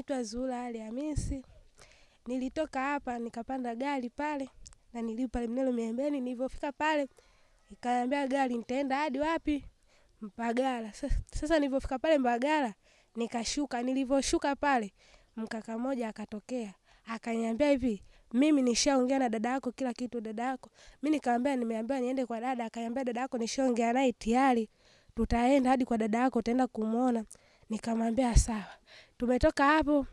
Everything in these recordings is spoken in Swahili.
naitwa Zura Ali Hamisi. Nilitoka hapa nikapanda gari pale na nilipa pale Mnelo Miembeni. Nilivyofika pale nikaambia gari nitaenda hadi wapi? Mbagala. Sasa, sasa nilivyofika pale Mbagala nikashuka. Nilivyoshuka pale mkaka mmoja akatokea akaniambia hivi, mimi nishaongea na dada yako kila kitu dada yako. Mimi nikamwambia nimeambiwa niende kwa dada, akaniambia dada yako nishaongea naye tayari. Tutaenda hadi kwa dada yako utaenda kumuona. Nikamwambia sawa. Tumetoka hapo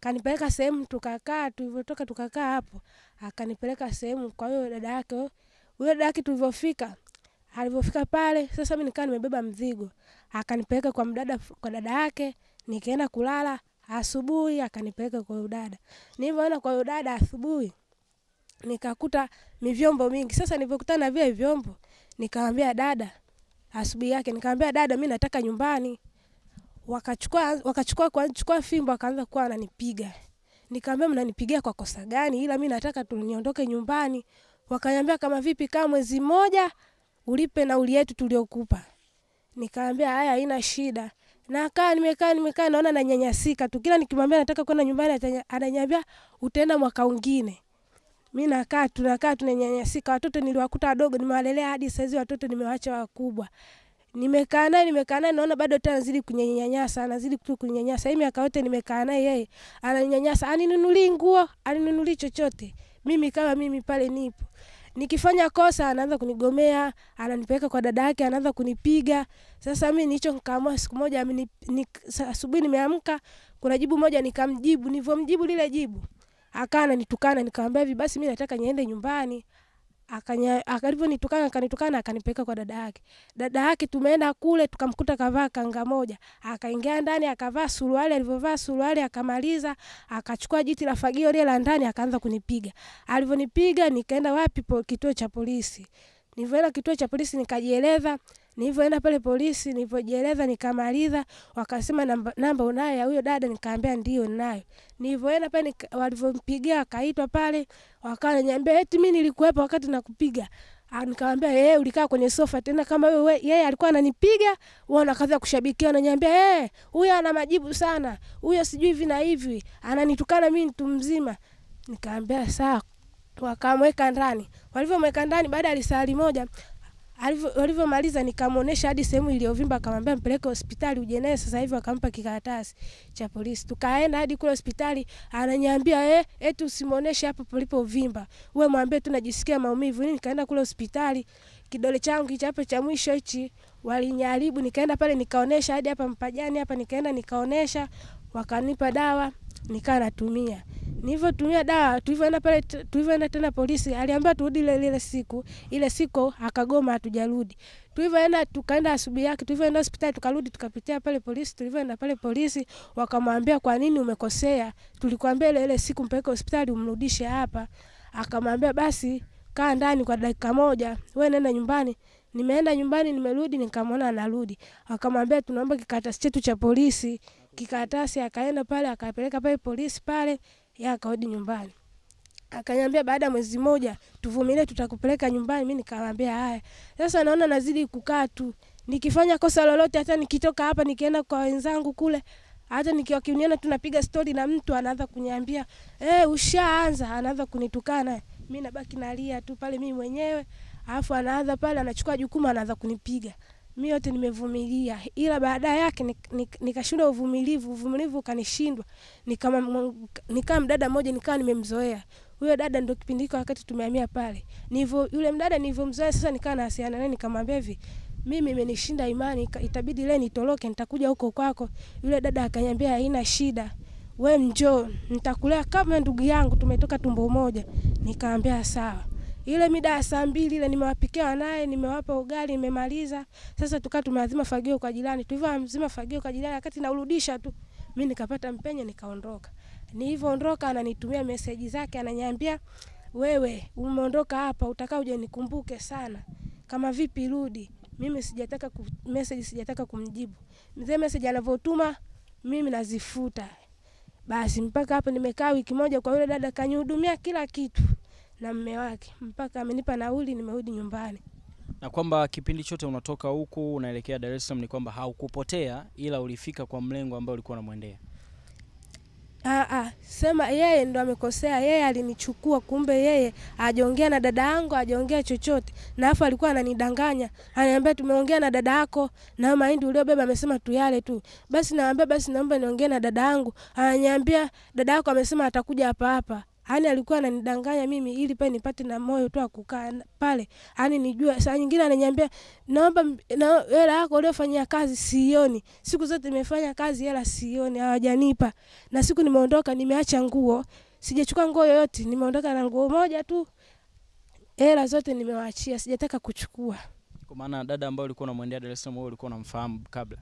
kanipeleka sehemu tukakaa, tulivyotoka tukakaa hapo, akanipeleka sehemu kwa hiyo dada yake. Huyo dada yake tulivyofika, alivyofika pale sasa, mimi nikaa nimebeba mzigo, akanipeleka kwa mdada, kwa dada yake, nikaenda kulala. Asubuhi akanipeleka kwa huyo dada. Nilivyoenda kwa huyo dada asubuhi, nikakuta ni vyombo mingi. Sasa nilivyokutana na vile vyombo, nikamwambia dada, asubuhi yake nikamwambia dada, mimi nataka nyumbani wakachukua wakachukua chukua fimbo akaanza kuwa ananipiga. Nikamwambia mnanipigia kwa kosa gani? Ila mimi nataka tu niondoke nyumbani. Wakaniambia kama vipi, kama mwezi mmoja ulipe nauli yetu tuliokupa. Nikamwambia haya, haina shida. Na kaa nimekaa nimekaa naona nanyanyasika tu. Kila nikimwambia nataka kwenda nyumbani ananiambia utaenda mwaka mwingine. Mi nakaa tunakaa tunanyanyasika. Watoto niliwakuta wadogo, nimewalelea hadi saizi watoto nimewacha wakubwa nimekaa naye nimekaa naye naona bado tena anazidi kunyanyasa, anazidi tu kunyanyasa. Hii miaka yote nimekaa naye yeye ananyanyasa, aninunulii nguo, aninunulii chochote. Mimi kama mimi pale nipo nikifanya kosa anaanza kunigomea, ananipeleka kwa dada yake, anaanza kunipiga. Sasa mi nicho nikaamua siku moja ni, ni, asubuhi nimeamka, kuna jibu moja nikamjibu, nivyomjibu lile jibu akaa ananitukana, nikamwambia hivi basi mi nataka niende nyumbani akanya akalivyonitukana akanitukana akanipeleka kwa dada yake. Dada yake tumeenda kule tukamkuta kavaa kanga moja, akaingia ndani akavaa suruali, alivyovaa suruali akamaliza, akachukua jiti la fagio lile la ndani akaanza kunipiga. Alivyonipiga nikaenda wapi? Po, kituo cha polisi. Nilivyoenda kituo cha polisi nikajieleza. Nilivyoenda pale polisi nilivyojieleza nikamaliza, wakasema namba, namba unayo ya huyo dada? Nikaambia ndio ninayo. Nilivyoenda pale walivyompigia wakaitwa pale, wakaniambia eti mimi nilikuwepo wakati nakupiga. Nikamwambia yeye ulikaa kwenye sofa tena kama wewe yeye alikuwa ananipiga, wao nakaanza kushabikia wananiambia eh, huyo ana majibu sana. Huyo sijui hivi na hivi, ananitukana mimi mtu mzima. Nikamwambia sawa. Wakamweka ndani. Walivyomweka ndani baada ya lisali moja walivyomaliza nikamwonesha hadi sehemu iliyovimba, akamwambia mpeleke hospitali uje naye sasa hivi. Akampa kikaratasi cha polisi, tukaenda hadi kule hospitali. Ananiambia eh, eti usimwoneshe hapo palipovimba, wewe mwambie tu najisikia maumivu. Nini, nikaenda kule hospitali, kidole changu hichi hapo cha mwisho hichi walinyaribu, nikaenda pale nikaonesha hadi hapa mpajani hapa, nikaenda nikaonesha, wakanipa dawa nikaa natumia nilivyotumia dawa, tulivyoenda pale, tulivyoenda tena polisi, aliambiwa turudi ile ile siku. Ile siku akagoma, hatujarudi. Tulivyoenda tukaenda asubuhi yake, tulivyoenda hospitali tukarudi, tukapitia pale polisi. Tulivyoenda pale polisi, wakamwambia kwa nini umekosea, tulikwambia ile ile siku mpeleke hospitali, umrudishe hapa. Akamwambia basi kaa ndani kwa dakika moja, wewe nenda nyumbani. Nimeenda nyumbani, nimerudi, nikamwona anarudi. Akamwambia tunaomba kikaratasi chetu cha polisi. Kikaratasi akaenda pale akapeleka pale polisi pale yeye akarudi nyumbani. Akaniambia baada ya mwezi mmoja tuvumilie, tutakupeleka nyumbani. Mimi nikamwambia haya. Sasa naona nazidi kukaa tu, nikifanya kosa lolote, hata nikitoka hapa nikienda kwa wenzangu kule, hata nikiwakiniona tunapiga stori na mtu anaanza kuniambia eh, ushaanza, anaanza kunitukana. Mimi nabaki nalia tu pale mimi mwenyewe, alafu anaanza pale anachukua jukumu, anaanza kunipiga mi yote nimevumilia, ila baada yake nikashindwa nik, nik uvumilivu, uvumilivu ukanishindwa. Nikaa mdada mmoja nikawa nimemzoea huyo dada, ndo kipindi hiko wakati tumehamia pale, nivyo yule mdada nilivyomzoea sasa, nikaa nawasiliana naye nikamwambia hivi, mimi imenishinda imani, itabidi leo nitoroke, nitakuja huko kwako. Yule dada akaniambia haina shida, we njoo, nitakulea kama ndugu yangu, tumetoka tumbo moja. Nikaambia sawa ile mida ya saa mbili ile nimewapikia wanaye, nimewapa ugali, nimemaliza. Sasa tukaa tumeazima fagio kwa jirani, tulivyoazima fagio kwa jirani, wakati naurudisha tu mimi nikapata mpenye nikaondoka. Nilivyoondoka ananitumia meseji zake, ananiambia wewe umeondoka hapa, utakaa uje nikumbuke sana, kama vipi rudi. Mimi sijataka ku, message sijataka kumjibu mzee, message anavyotuma mimi nazifuta. Basi mpaka hapo nimekaa wiki moja kwa yule dada, kanihudumia kila kitu na mme wake mpaka amenipa nauli, nimerudi nyumbani. Na kwamba kipindi chote unatoka huku unaelekea Dar es Salaam ni kwamba haukupotea, ila ulifika kwa mlengo ambao ulikuwa unamwendea. Ah, ah, sema yeye ndo amekosea. Yeye alinichukua, kumbe yeye ajaongea na dada yangu, ajaongea chochote, na afu alikuwa ananidanganya, ananiambia tumeongea na dada yako na mahindi uliobeba amesema tuyale tu. Basi naambia basi, naomba niongee na dada yangu, ananiambia dada yako amesema atakuja hapa hapa. Yaani alikuwa ananidanganya mimi ili pale nipate na moyo tu akukaa kukaa pale. yani nijue saa nyingine ananiambia naomba na hela yako uliofanyia kazi sioni. Siku zote nimefanya kazi hela sioni, hawajanipa. Na siku nimeondoka nimeacha nguo, sijachukua nguo yoyote, nimeondoka na nguo moja tu. Hela zote nimewaachia, sijataka kuchukua. Kwa maana dada ambaye ulikuwa unamwendea Dar es Salaam wewe ulikuwa unamfahamu kabla.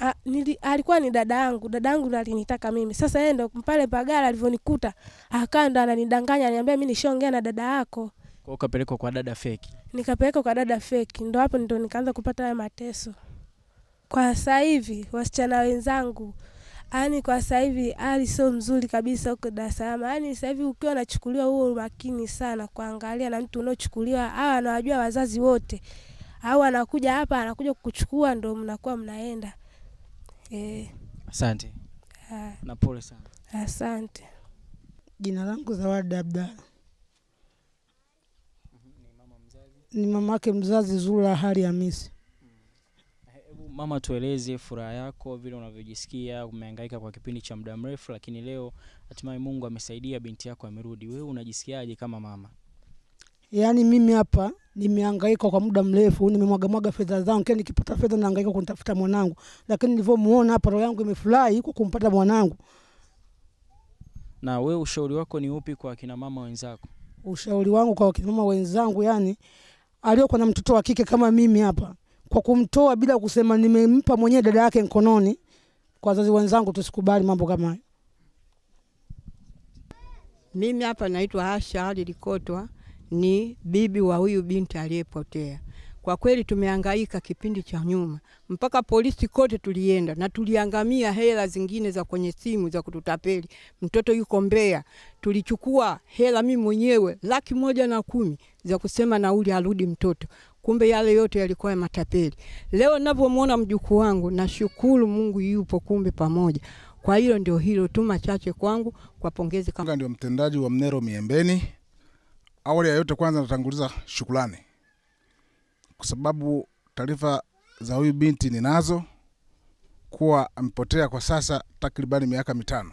A, nili, alikuwa ni dada yangu, dada yangu ndo alinitaka mimi. Sasa yeye ndo pale Pagala alivyonikuta, akawa ndo ananidanganya, ananiambia mimi nishaongea na dada yako. Kwa ukapelekwa kwa dada feki. Nikapelekwa kwa dada feki, ndo hapo ndo nikaanza kupata haya mateso. Kwa sasa hivi wasichana wenzangu, yani kwa sasa hivi hali sio mzuri kabisa huko Dar es Salaam. Yani sasa hivi ukiwa unachukuliwa, huo umakini sana kuangalia na mtu unaochukuliwa, hawa anawajua wazazi wote, au anakuja hapa anakuja kukuchukua, ndo mnakuwa mnaenda. Eh, Asante ah, na pole sana. asante. Jina langu Zawadi Abdalla, ni mama mamake mzazi Zura Hali Hamisi. Hebu mama, tueleze furaha yako, vile unavyojisikia. Umehangaika kwa kipindi cha muda mrefu, lakini leo hatimaye Mungu amesaidia, binti yako amerudi. Wewe unajisikiaje kama mama? Yaani mimi hapa nimehangaika kwa muda mrefu, nimemwagamwaga fedha zangu, kila nikipata fedha nahangaika kumtafuta mwanangu, lakini nilivyomuona hapa roho yangu imefurahi kwa kumpata mwanangu. Na wewe ushauri wako ni upi kwa akina mama wenzako? Ushauri wangu kwa kina mama wenzangu, yani aliyokuwa na mtoto wa kike kama mimi hapa, kwa kumtoa bila kusema nimempa mwenyewe dada yake mkononi, kwa wazazi wenzangu tusikubali mambo kama hayo. Mimi hapa naitwa Asha Ali Likotwa, ni bibi wa huyu binti aliyepotea. Kwa kweli tumehangaika kipindi cha nyuma, mpaka polisi kote tulienda na tuliangamia hela zingine za kwenye simu za kututapeli. Mtoto yuko Mbeya, tulichukua hela mimi mwenyewe laki moja na kumi za kusema nauli arudi mtoto, kumbe yale yote yalikuwa ya matapeli. Leo ninavyomwona mjukuu wangu, nashukuru Mungu yupo kumbe pamoja. Kwa hiyo ndio hilo tu machache kwangu, kwa pongezi kama ndio mtendaji wa Mnero Miembeni. Awali ya yote, kwanza natanguliza shukrani. Kwa sababu taarifa za huyu binti ninazo kuwa amepotea kwa sasa takribani miaka mitano,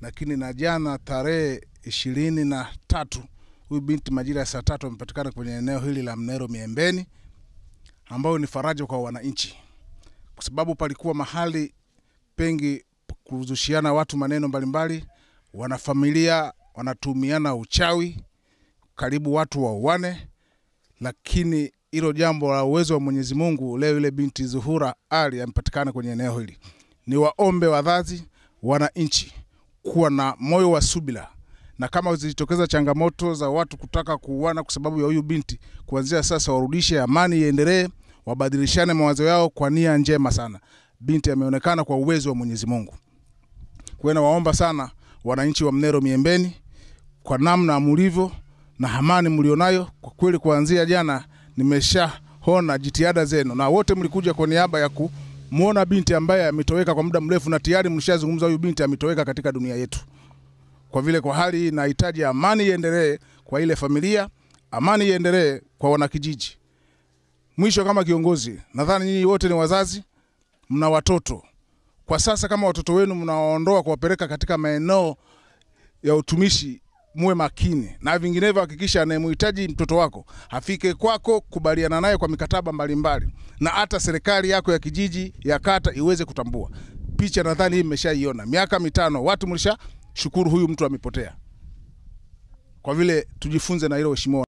lakini na jana tarehe ishirini na tatu huyu binti majira ya saa tatu amepatikana kwenye eneo hili la Mnero Miembeni, ambayo ni faraja kwa wananchi, kwa sababu palikuwa mahali pengi kuzushiana watu maneno mbalimbali, wanafamilia wanatumiana uchawi, karibu watu wauane, lakini hilo jambo la uwezo wa Mwenyezi Mungu, leo ile binti Zuhura Ali amepatikana kwenye eneo hili. Ni waombe wazazi, wananchi kuwa na moyo wa subira, na kama zilitokeza changamoto za watu kutaka kuuana kwa sababu ya huyu binti, kuanzia sasa warudishe amani iendelee, wabadilishane mawazo yao kwa nia njema sana. Binti ameonekana kwa uwezo wa Mwenyezi Mungu. Kwa hiyo nawaomba sana wananchi wa Mnero Miembeni, kwa namna mlivyo na hamani mlionayo, kwa kweli kuanzia jana nimeshaona jitihada zenu, na wote mlikuja kwa niaba ya kumwona binti ambaye ametoweka kwa muda mrefu, na tayari mlishazungumza, huyu binti ametoweka katika dunia yetu. Kwa vile kwa hali hii nahitaji amani iendelee kwa ile familia, amani iendelee kwa wanakijiji. Mwisho, kama kiongozi, nadhani nyinyi wote ni wazazi, mna watoto kwa sasa kama watoto wenu mnawaondoa kuwapeleka katika maeneo ya utumishi, muwe makini na vinginevyo, hakikisha anayemhitaji mtoto wako afike kwako, kubaliana naye kwa mikataba mbalimbali, na hata serikali yako ya kijiji ya kata iweze kutambua. Picha nadhani hii mmeshaiona, miaka mitano watu mlisha shukuru huyu mtu amepotea. Kwa vile tujifunze na hilo, heshimiwa